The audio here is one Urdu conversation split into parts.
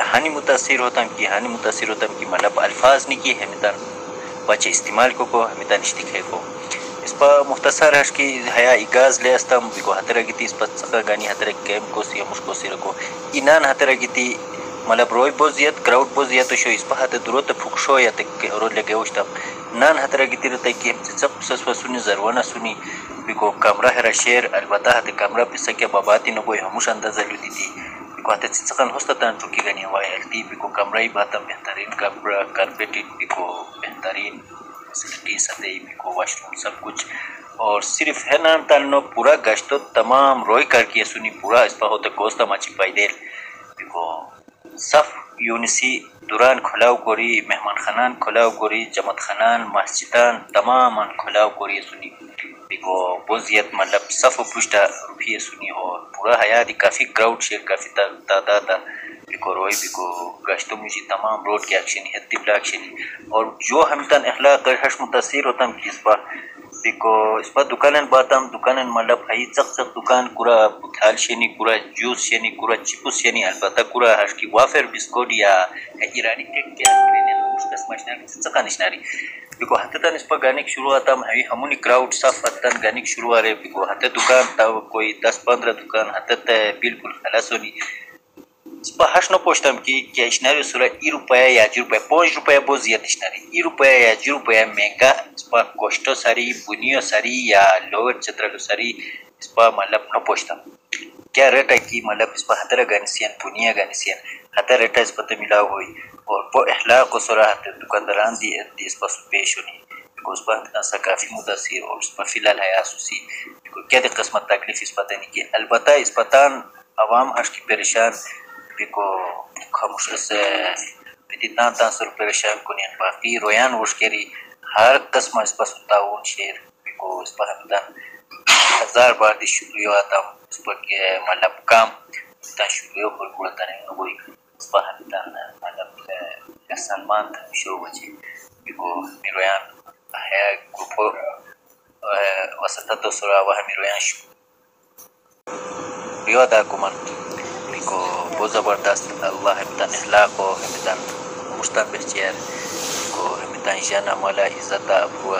ہانی متاثر ہوتا کی ہانی متاثر ہوتا کی مطلب الفاظ نہیں کی ہمیتان بچے استعمال کو کو ہمیتان اشتک ہے کو۔ اس پر مختصر ہے کہ حیا اگاز لے استم بکو حترہ گیتی اس پر سقا گانی حترہ کیم کو سی مشکو سی رکو اینان حترہ گیتی مطلب روی بوزیت کراؤڈ بوزیت شو اس پر حتر درو پھکشو یا تک رو لگے ہوشتم نان حترہ گیتی رتا کی ہم چپ سس پر سنی ضروانا سنی۔ بکو کامرہ ہے شیر، البتہ حتر کامرہ پہ سکے باباتی نبوی ہموش اندازہ لدی دی kuatetsinsekan hosta tan tuki gani wa LT biko kamrai batam behtarin kapra carpeted biko behtarin facility sate biko washroom sab kuch. اور صرف ہے نا تانو پورا گشت تمام روئی کر کے سنی پورا اس پا ہوتا کوستا ماچی پائی دیل بکو صف یونسی دوران کھلاو گوری مہمان خانان کھلاو گوری جمت خانان مسجدان تمام کھلاو گوری سنی بکو بوزیت مطلب صف و پشتا روپی سنی اور پورا حیات کافی کراؤڈ شیر کافی تعداد بکو روئی، بکو گشتو مجھے تمام روڈ کے اکشنی حتی بلا اکشنی اور جو ہم تن اخلاق گرحش متاثر ہوتا ہم کس با؟ بکو اس با دکانن باتم دکانن مطلب حی چق چق دکان، کورا بکھال شنی کورا جوس شنی کورا چپس شنی البتہ کورا ہش کی وافر بسکوٹ یا ایرانی کیک کیا مشکس مشنر چقا نشناری بکو حتی تن اس پا گانک شروع آتا ہم حی ہمونی کراؤڈ صاف حتن گانک شروع آ رہے بکو حتی دکان تا کوئی دس پندرہ دکان، حتی تا بالکل خلاص ہونی. سپا هشت نو پوشتم که که اشناری سورا ای روپایا یا جی روپایا پونج روپایا بو زیاد اشناری ای روپایا یا جی روپایا مینگا، سپا کوشتو ساری، بونیو ساری یا لوور چترلو ساری، سپا مطلب نو پوشتم. کیا ریٹا کی مطلب سپا حتر گانسیان بونیا گانسیان حتر ریٹا سپا تمیلاو ہوئی۔ اور پو احلاق و سورا حتر دکاندران دی دی سپا سو پیش ہونی۔ کو سپا ناسا کافی متاثر اور سپا فیلال ہے آسوسی کیا دی قسمت، تکلیف سپا تانی کی البتہ سپا تان عوام ہش کی پریشان۔ بiko خاموش بدی تان تان سر پریشان کنین باقی، رویان وشکری هر قسم اس پس تاون شیر۔ بiko اس پا همدن ہزار بار دی شکریو آتام اس sebagai malapkam تشویق ورکړو ته نه وایي بهر ته مطلب کسان باندې شو وچی بیگو میرویان ہے گروپ وسط تو سورا وہ میرویان شو بیو دا کومن بیگو بہت زبردست اللہ ہمتن اخلاق و ہمتن مستقبل چیر کو ہمتن جانا مالا عزت ابرو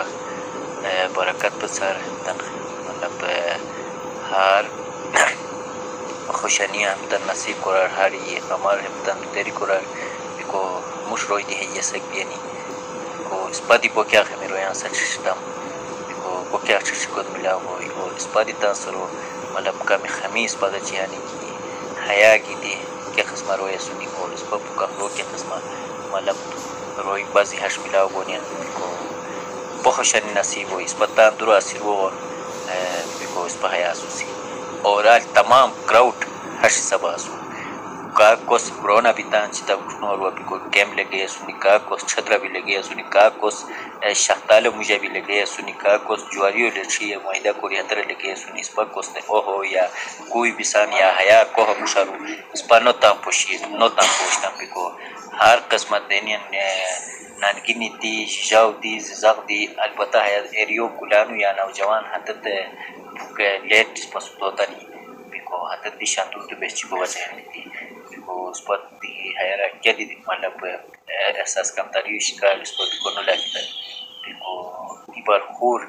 برکت پسر ہمتن مطلب ہر خوşaniya hemden nasip korar, her iyi hamal hemden deri korar. Biko muş roy diye yesek biyeni. Biko spadi bokya hemi royan saçıştam. Biko bokya çışıkod milavo. Biko spadi tansoro malam kami hemi spada cihani ki haya gidi kya kısma roya suni ko spa buka ro kya kısma malam roy bazi haş milavo niyan. Biko بخشن نصیب و اسپتان درو اسیرو بکو اسپا حیاسو سی اور آج تمام کراؤڈ ہش سب آسو کا کوس کرونا بھی تان چتا کھنور و بھی کو گیم لگے سنی کا کوس چھترا بھی لگے سنی کا کوس شختال مجھے بھی لگے سنی کا کوس جواریو لچھی ہے معاہدہ کوری حتر لگے سنی، اس پر کوس او ہو یا کوئی بسان یا حیا کو مشارو اس پر نو تام پوشی، نو تام پوشتا بھی کو ہر قسمت دینی نانگی نیتی جاو دی زغ دی، البتہ ہے ایریو گلانو یا نوجوان حتت لیٹ اس پر نہیں بھی کو حتت دی شاندو تو بیچی کو وجہ نہیں اس پر دی حیرہ کیا دی مطلب احساس کم تاری شکال اس پر کو نو لگتا ہے دی بار خور